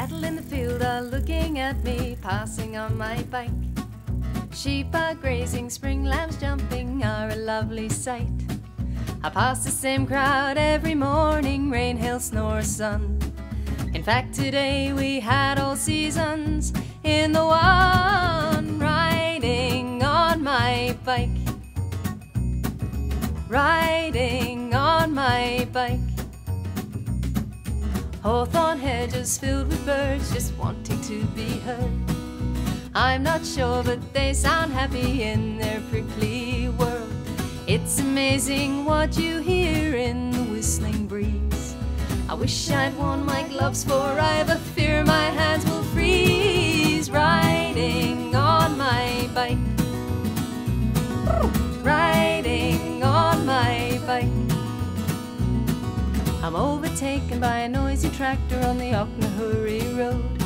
Cattle in the field are looking at me, passing on my bike. Sheep are grazing, spring lambs jumping are a lovely sight. I pass the same crowd every morning, rain, hail, snow, sun. In fact, today we had all seasons in the one, riding on my bike. Riding on my bike. Hawthorn hedges filled with birds just wanting to be heard. I'm not sure, but they sound happy in their prickly world. It's amazing what you hear in the whistling breeze. I wish I'd worn my gloves, for I've a fear my hands will freeze. Riding on my bike. Riding on my bike. I'm overtaken by a noisy tractor on the Aughnahoory Road.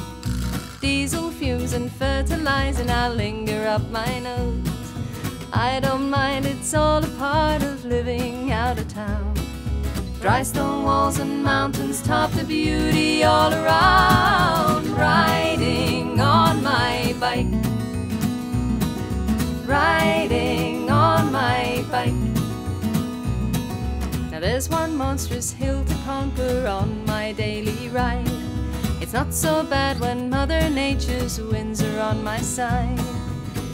Diesel fumes and fertilizer now linger up my nose. I don't mind, it's all a part of living out of town. Dry stone walls and mountains top the beauty all around. Riding on my bike. Riding on my bike. Now there's one monstrous hill to conquer on my daily ride. It's not so bad when Mother Nature's winds are on my side.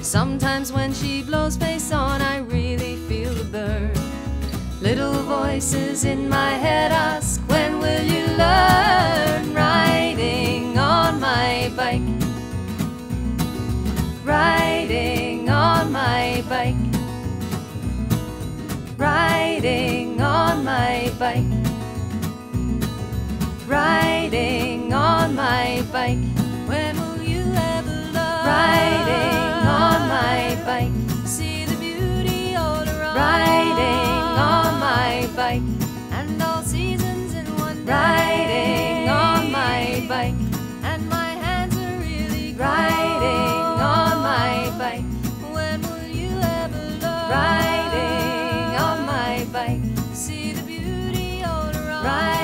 Sometimes when she blows face on, I really feel the burn. Little voices in my head ask, when will you learn? Riding on my bike. Riding on my bike riding bike. Riding on my bike. When will you ever learn? Riding on my bike. See the beauty all around. Riding on my bike. And all seasons in one day. Riding on my bike. And my hands are really riding on my bike. When will you ever learn? Riding Right